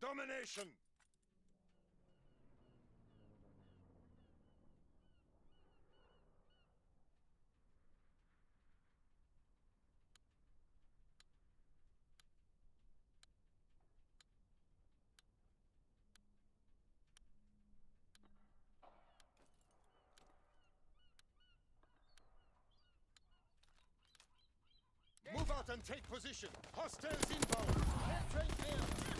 Domination! And take position. Hostiles inbound. Air train.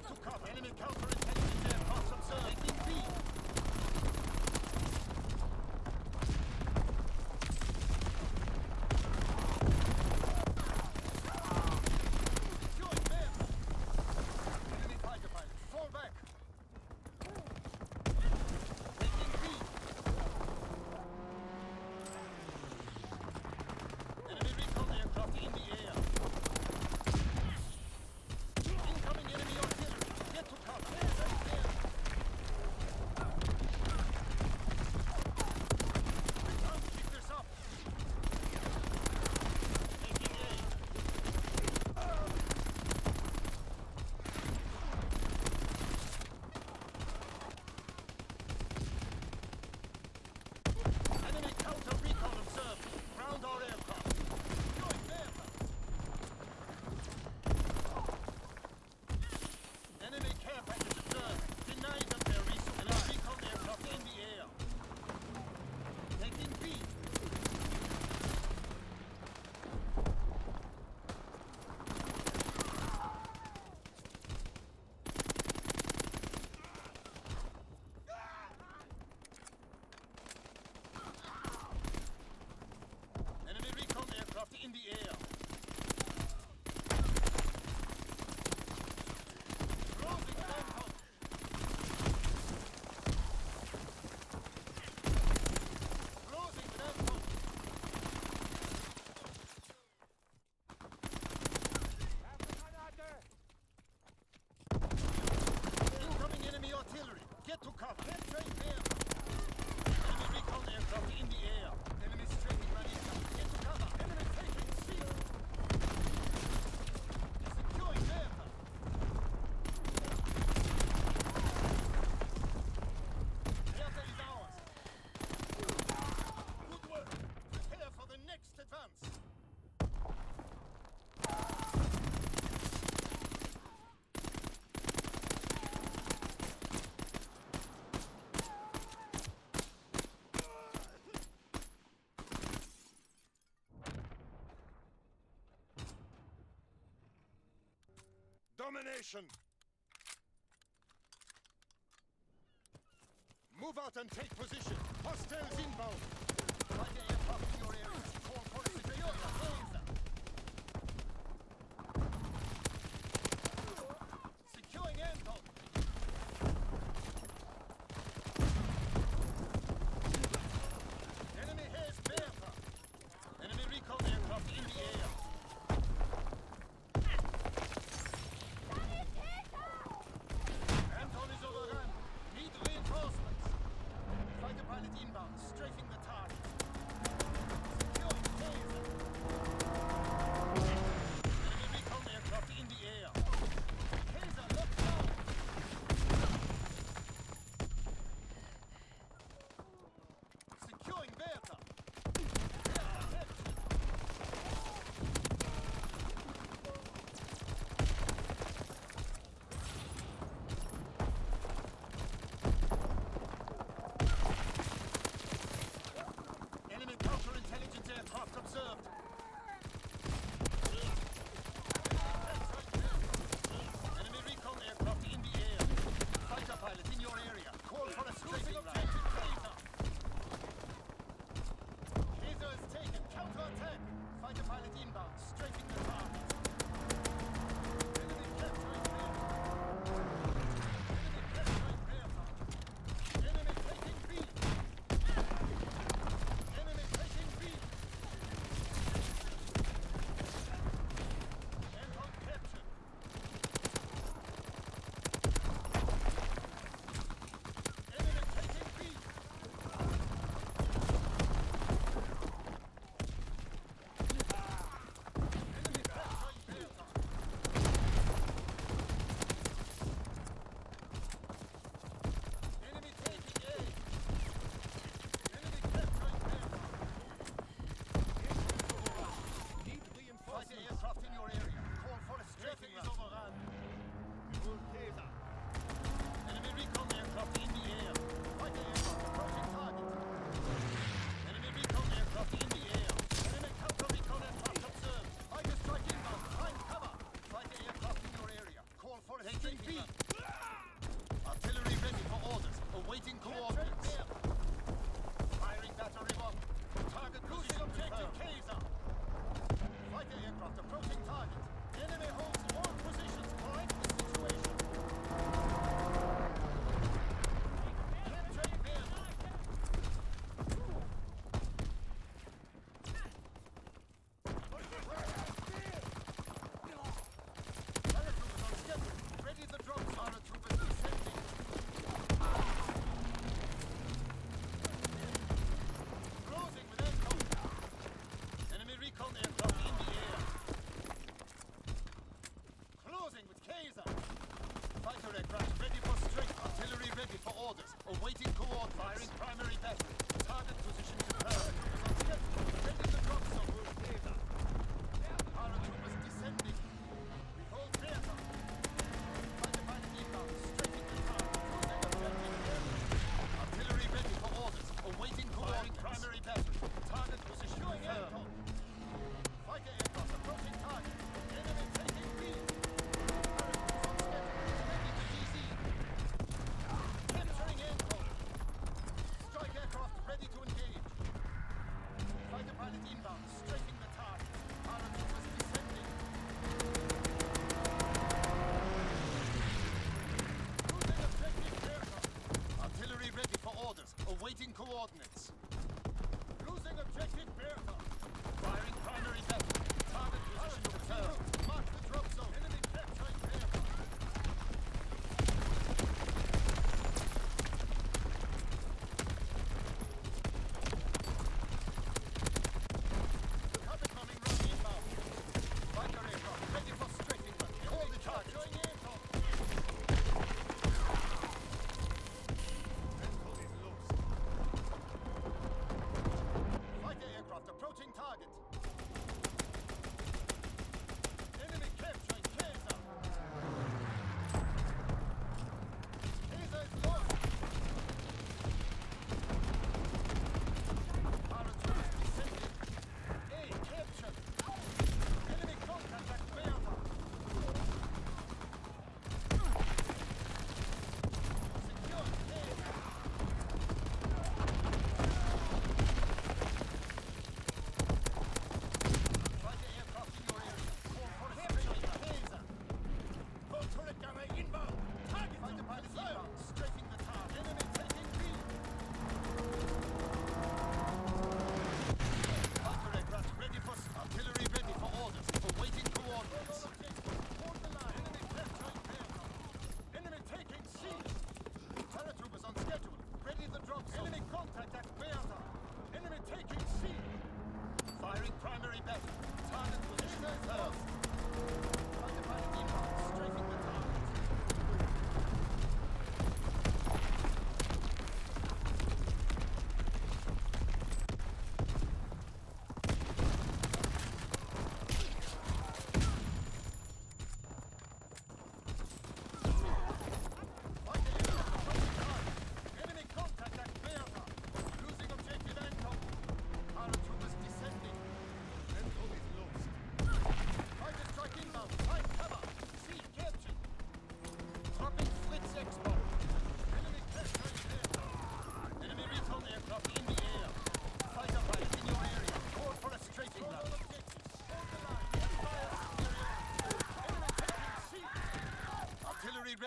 Enemy counter Domination! Move out and take position! Hostiles inbound! Find the aircraft in your area. inbound, strafing about striking the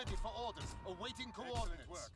ready for orders, awaiting coordinates. Excellent work.